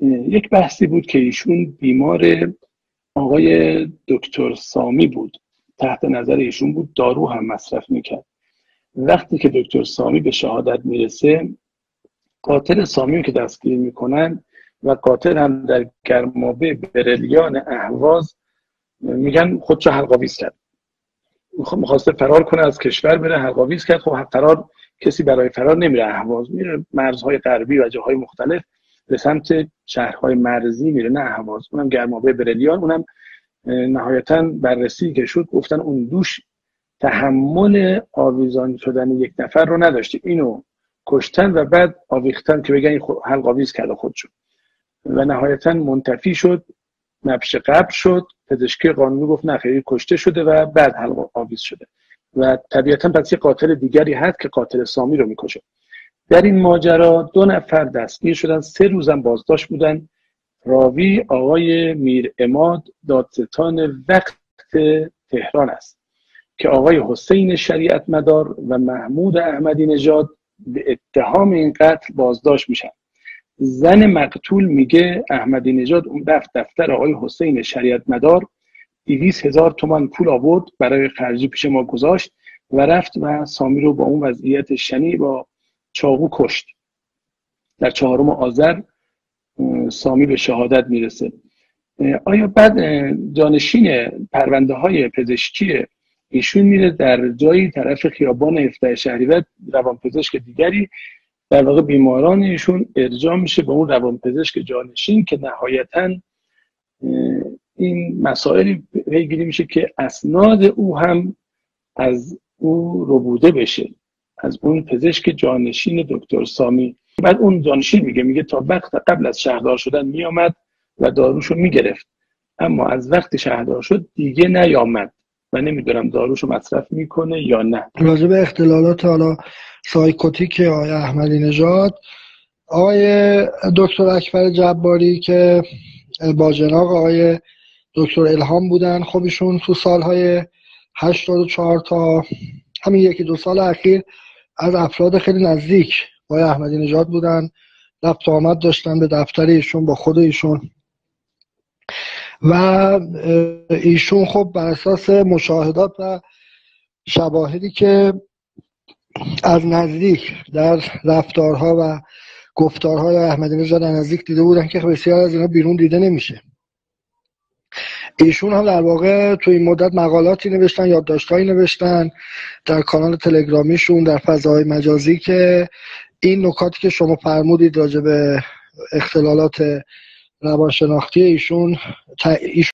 یک بحثی بود که ایشون بیمار آقای دکتر سامی بود. تحت نظر ایشون بود دارو هم مصرف می‌کرد. وقتی که دکتر سامی به شهادت می‌رسه قاتل سامی که دستگیر می‌کنن و قاتل هم در گرمابه برلیان اهواز میگن خودشو حلقاویز کرد. می‌خواسته فرار کنه از کشور بره حلقاویز کرد. خب فرار کسی برای فرار نمیره اهواز میره مرزهای غربی و جاهای مختلف. به سمت شهرهای مرزی میره نه اهواز اونم گرمابه برلیان اونم نهایتا بررسی که شد گفتن اون دوش تحمل آویزان شدن یک نفر رو نداشته. اینو کشتن و بعد آویختن که بگن حلق آویز کرده خودشو و نهایتا منتفی شد نبش قبل شد پزشکی قانونی گفت نه خیلی کشته شده و بعد حلق آویز شده. و طبیعتا پس یه قاتل دیگری هست که قاتل سامی رو می‌کشه. در این ماجرا دو نفر دستگیر شدن سه روزم بازداشت بودن. راوی آقای میر اماد دادستان وقت تهران است که آقای حسین شریعت مدار و محمود احمدی نژاد به اتهام این قتل بازداشت میشن. زن مقتول میگه احمدی نژاد اون رفت دفتر آقای حسین شریعت مدار دیویس هزار تومان پول آورد برای خرجی پیش ما گذاشت و رفت و سامی رو با اون وضعیت شنی با چاقو کشت. در چهارم آذر سامی به شهادت می‌رسه. آیا بعد جانشین پرونده های پزشکی ایشون میره در جایی طرف خیابان افتای شهریور روانپزشک دیگری؟ در واقع بیماران ایشون ارجاع میشه به اون روانپزشک جانشین که نهایتا این مسائلی پیگیری میشه که اسناد او هم از او ربوده بشه. از اون پزشک جانشین دکتر سامی. بعد اون جانشین میگه میگه تا وقت قبل از شهردار شدن میامد و داروشو می‌گرفت. اما از وقتی شهردار شد دیگه نیامد و نمی‌دونم داروشو مصرف می‌کنه یا نه. راجع به اختلالات حالا سایکوتیک آقای احمدی نژاد آقای دکتر اکبر جباری که با جناق آقای دکتر الهام بودن خب ایشون تو سالهای 84 تا همین یکی دو سال اخیر از افراد خیلی نزدیک آقای احمدی نژاد بودن رفت آمد داشتن به دفتر ایشون با خود ایشون. و ایشون خب بر اساس مشاهدات و شواهدی که از نزدیک در رفتارها و گفتارهای احمدی نژاد نزدیک دیده بودن که بسیار از اینا بیرون دیده نمیشه. ایشون هم در واقع تو این مدت مقالاتی نوشتن یادداشتهایی نوشتن در کانال تلگرامیشون در فضای مجازی که این نکاتی که شما فرمودید راجع به اختلالات روانشناختی ایشون